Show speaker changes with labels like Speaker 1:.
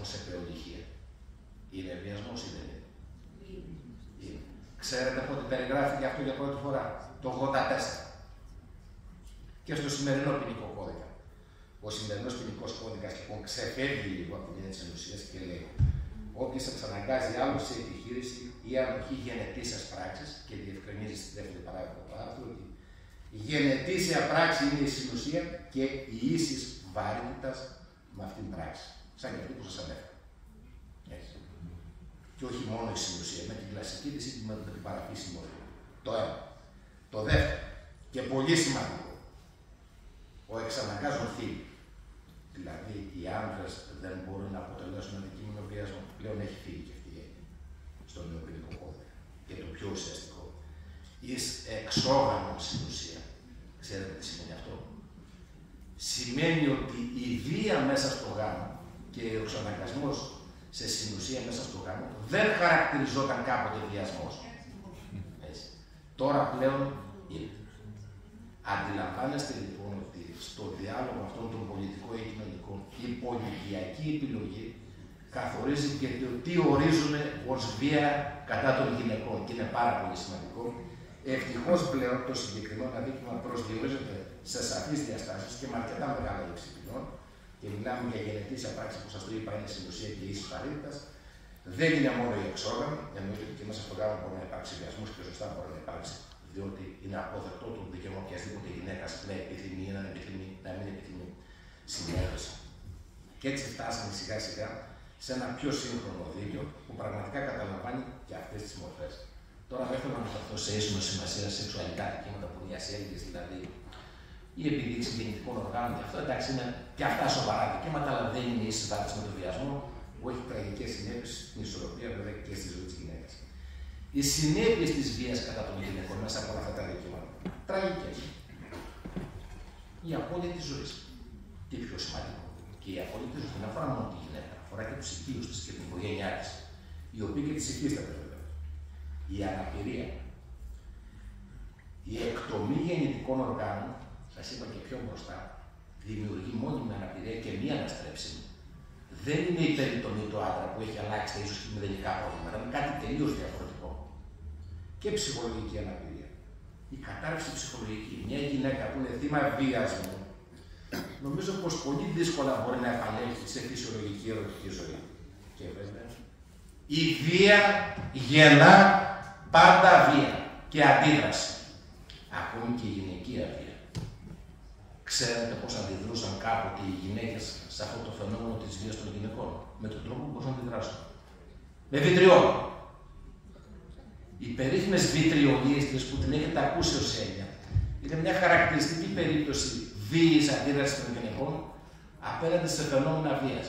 Speaker 1: βιασμό σε πεολυχία. Είναι βιασμό ή δεν είναι; είναι. Ξέρετε πότε περιγράφηκε αυτό για πρώτη φορά. Το 84. Και στο σημερινό ποινικό κώδικα. Ο σημερινός ποινικός κώδικας λοιπόν ξεφεύγει λίγο από την έννοια της ενουσία και λέει Όποιος εξαναγκάζει άλλο σε επιχείρηση ή ανοχή γενετήσιας πράξης και διευκρινίζει στη δεύτερη παράγραφο του άρθρου ότι η γενετήσια πράξη είναι η συνουσία και η ίσης βαρύτητας με αυτήν την πράξη. Σαν και αυτή που σας ανέφερα. Έτσι. Και όχι μόνο η συνουσία, με την κλασική τη ή με την παραπή συμμορφία. Το ένα. Το δεύτερο. Και πολύ σημαντικό. Ο εξαναγκάζον θύμη. Δηλαδή οι άντρες δεν μπορούν να αποτελέσουν αντικείμενο βιασμού. Πλέον έχει φύγει και αυτή η έννοια στον νεοπαιδικό κώδικα. Και το πιο ουσιαστικό. Εις εξόγραμμον στην ουσία. Ξέρετε τι σημαίνει αυτό; Σημαίνει ότι η βία μέσα στο γάμο και ο εξαναγκασμό σε συνουσία μέσα στο γάμο δεν χαρακτηριζόταν κάποτε βιασμός. Τώρα πλέον είναι. Αντιλαμβάνεστε λοιπόν ότι στο διάλογο αυτών των πολιτικών ή κοινωνικών η πολιτιακή επιλογή καθορίζει και το τι ορίζουμε ως βία κατά των γυναικών και είναι πάρα πολύ σημαντικό. Ευτυχώς πλέον το συγκεκριμένο αδίκημα προσδιορίζεται σε σαφείς διαστάσεις και με αρκετά μεγάλα υψηλών και μιλάμε για γενετήσια πράξη που σας το είπα είναι στην ουσία και ίση βαρύτητας. Δεν είναι μόνο η εξόδα, εννοείται ότι και μέσα στο γάμο μπορεί να υπάρξει βιασμός και σωστά μπορεί να υπάρξει διότι είναι αποδεκτό το δικαίωμα οποιασδήποτε γυναίκας να επιθυμεί ή να επιθυμεί, να μην επιθυμεί συνέλευση. Και έτσι φτάσαμε σιγά σιγά σε ένα πιο σύγχρονο δίκαιο που πραγματικά καταλαμβάνει και αυτές τις μορφές. Τώρα δεν θέλω να αναφερθώ σε ίσονο σημασία σεξουαλικά δικαιώματα που είναι ασέλγε, δηλαδή η επιδείξη γεννητικών οργάνων και αυτό εντάξει είναι και αυτά σοβαρά δικαιώματα, αλλά δεν είναι ίση βάση με τον βιασμό που έχει τραγικές συνέπειες στην ισορροπία βέβαια και στη ζωή της γυναίκας οι συνέπειες της βίας κατά των γυναικών μέσα από όλα αυτά τα δικαιώματα. Τραγικές. Η απόλυτη τη ζωή. Τι πιο σημαντικό. Και η απόλυτη ζωή δεν αφορά μόνο τη γυναίκα, αφορά και τους οικείους της και την οικογένειά της, οι οποίοι και τη υφίσταται βέβαια. Η αναπηρία. Η εκτομή γεννητικών οργάνων, σας είπα και πιο μπροστά, δημιουργεί μόνιμη αναπηρία και μία αναστρέψιμη. Δεν είναι η περιτομή του άντρα που έχει αλλάξει ίσως και μηδενικά προβλήματα, είναι κάτι τελείως διαφορετικό και ψυχολογική αναπηρία. Η κατάρρευση ψυχολογική, μια γυναίκα που είναι θύμα βιασμού, νομίζω πως πολύ δύσκολα μπορεί να επανέλθει σε φυσιολογική ερωτική ζωή. Και βέβαια, η βία γεννά πάντα βία και αντίδραση. Ακόμη και η γυναικεία βία. Ξέρετε πώς αντιδρούσαν κάποτε οι γυναίκες σε αυτό το φαινόμενο της βίας των γυναικών; Με τον τρόπο που μπορούσαν να αντιδράσουν. Με βιτριόλο οι περίφημες βιτριολίστρε που την έχετε ακούσει ως έννοια, είναι μια χαρακτηριστική περίπτωση βίαιη αντίδρασης των γυναικών απέναντι σε φαινόμενα βίας.